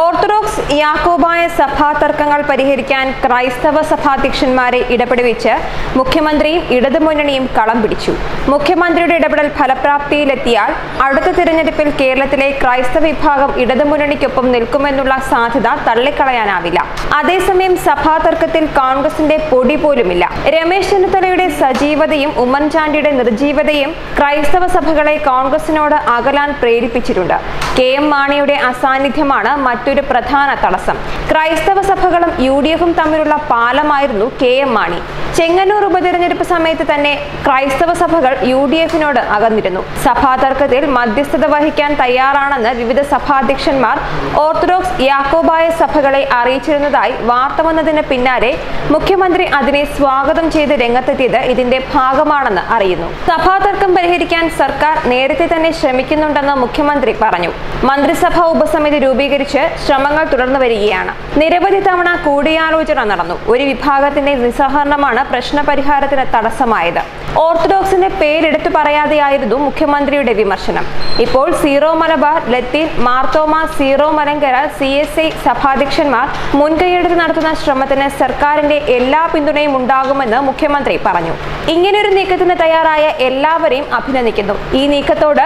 Orthodox Yakobaya സഭാ തർക്കങ്ങൾ പരിഹരിക്കാൻ ക്രൈസ്തവ സഭാധ്യക്ഷന്മാരെ ഇടപെടുവിച്ച് മുഖ്യമന്ത്രിയും ഇടതുമുന്നണിയും കളം പിടിച്ചു. മുഖ്യമന്ത്രിയുടെ ഇടപെടൽ ഫലപ്രാപ്തിയിലെത്തിയാൽ അടുത്ത തിരഞ്ഞെടുപ്പിൽ കേരളത്തിലെ ക്രൈസ്തവ വിഭാഗം ഇടതുമുന്നണിക്കൊപ്പം നിൽക്കുമെന്നുള്ള സാധ്യത തള്ളിക്കളയാനാവില്ല. അതേസമയം സഭാ തർക്കത്തിൽ കോൺഗ്രസിന്റെ പൊടി പോലുമില്ല. രമേശ് ചെന്നിത്തലയുടെ സജീവതയും ഉമ്മൻചാണ്ടിയുടെ നിർജീവതയും ക്രൈസ്തവ സഭകളെ കോൺഗ്രസിനോട് അകലാൻ പ്രേരിപ്പിച്ചിട്ടുണ്ട്. കെ എം മാണിയുടെ അസാന്നിധ്യമാണ് മറ്റൊരു പ്രധാന തടസ്സം. ക്രൈസ്തവ സഭകളും യു തമ്മിലുള്ള പാലമായിരുന്നു കെ എം മാണി. ചെങ്ങന്നൂർ ഉപതെരഞ്ഞെടുപ്പ് സമയത്ത് തന്നെ ക്രൈസ്തവ സഭകൾ യു ഡി എഫിനോട് അകന്നിരുന്നു. സഭാതർക്കത്തിൽ മധ്യസ്ഥത വഹിക്കാൻ തയ്യാറാണെന്ന് വിവിധ സഭാധ്യക്ഷന്മാർ ഓർത്തഡോക്സ് യാക്കോബായ സഭകളെ അറിയിച്ചിരുന്നതായി വാർത്ത വന്നതിന് പിന്നാലെ മുഖ്യമന്ത്രി അതിനെ സ്വാഗതം ചെയ്ത് രംഗത്തെത്തിയത് ഇതിന്റെ ഭാഗമാണെന്ന് അറിയുന്നു. സഭാതർക്കം പരിഹരിക്കാൻ സർക്കാർ നേരത്തെ തന്നെ ശ്രമിക്കുന്നുണ്ടെന്ന് മുഖ്യമന്ത്രി പറഞ്ഞു. മന്ത്രിസഭാ ഉപസമിതി രൂപീകരിച്ച് ശ്രമങ്ങൾ തുടർന്നു വരികയാണ്. നിരവധി തവണ കൂടിയാലോചന നടന്നു. ഒരു വിഭാഗത്തിന്റെ നിസ്സഹകരണമാണ് പ്രശ്ന പരിഹാരത്തിന് തടസ്സമായത്. ഓർത്തഡോക്സിന്റെ പേരെടുത്തു പറയാതെയായിരുന്നു മുഖ്യമന്ത്രിയുടെ വിമർശനം. ഇപ്പോൾ zero Malabar Latin Marthoma Syro Malankara C S I സഭാധ്യക്ഷന്മാർ മുൻകൈയെടുത്ത് നടത്തുന്ന ശ്രമത്തിന് സർക്കാരിന്റെ എല്ലാ പിന്തുണയും ഉണ്ടാകുമെന്ന് മുഖ്യമന്ത്രി പറഞ്ഞു. ഇങ്ങനെയൊരു നീക്കത്തിന് തയ്യാറായ എല്ലാവരെയും അഭിനന്ദിക്കുന്നു. ഈ നീക്കത്തോട്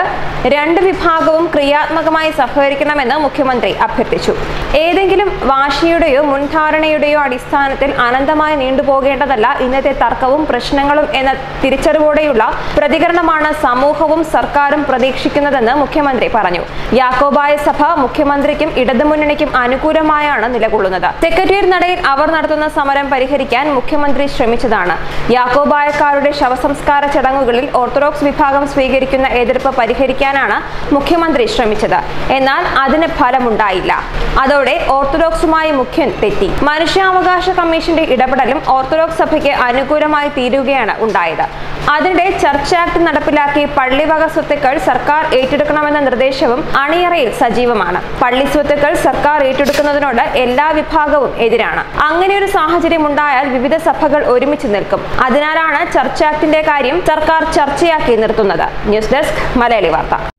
രണ്ട് വിഭാഗവും ക്രിയാത്മകമായി സഹകരിക്കണമെന്ന് മുഖ്യമന്ത്രി അഭ്യർത്ഥിച്ചു. ഏതെങ്കിലും വാശിയുടെയോ മുൻധാരണയുടെയോ അടിസ്ഥാനത്തിൽ അനന്തമായി നീണ്ടുപോകേണ്ടതല്ല ഇന്നത്തെ തർക്കവും പ്രശ്നങ്ങളും എന്ന തിരിച്ചറിവോടെയുള്ള പ്രതികരണമാണ് സമൂഹവും സർക്കാരും പ്രതീക്ഷിക്കുന്നതെന്ന് മുഖ്യമന്ത്രി പറഞ്ഞു. യാക്കോബായ സഭ മുഖ്യമന്ത്രിക്കും ഇടതുമുന്നണിക്കും അനുകൂലമായാണ് നിലകൊള്ളുന്നത്. സെക്രട്ടേറിയറ്റ് നടയിൽ അവർ നടത്തുന്ന സമരം പരിഹരിക്കാൻ മുഖ്യമന്ത്രി ശ്രമിച്ചതാണ്. യാക്കോബായക്കാരുടെ ശവസംസ്കാര ചടങ്ങുകളിൽ ഓർത്തഡോക്സ് വിഭാഗം സ്വീകരിക്കുന്ന എതിർപ്പ് പരിഹരിക്കാനാണ് മുഖ്യമന്ത്രി ശ്രമിച്ചത്. എന്നാൽ അതിന് ഫലമുണ്ടായില്ല. അതോടെ ഓർത്തഡോക്സുമായി മുഖ്യൻ തെറ്റി. മനുഷ്യാവകാശ കമ്മീഷന്റെ ഇടപെടലും ഓർത്തഡോക്സ് സഭയ്ക്ക് അനുകൂലമായി തീരുകയാണ് ഉണ്ടായത്. അതിനിടെ ചർച്ച് ആക്ട് നടപ്പിലാക്കി പള്ളിവക സ്വത്തുക്കൾ സർക്കാർ ഏറ്റെടുക്കണമെന്ന നിർദ്ദേശവും അണിയറയിൽ സജീവമാണ്. പള്ളി സ്വത്തുക്കൾ സർക്കാർ ഏറ്റെടുക്കുന്നതിനോട് എല്ലാ വിഭാഗവും എതിരാണ്. അങ്ങനെ ഒരു സാഹചര്യം ഉണ്ടായാൽ വിവിധ സഭകൾ ഒരുമിച്ച് നിൽക്കും. അതിനാലാണ് ചർച്ച് ആക്ടിന്റെ കാര്യം സർക്കാർ ചർച്ചയാക്കി നിർത്തുന്നത്. ന്യൂസ് ഡെസ്ക് മലയാളി വാർത്ത.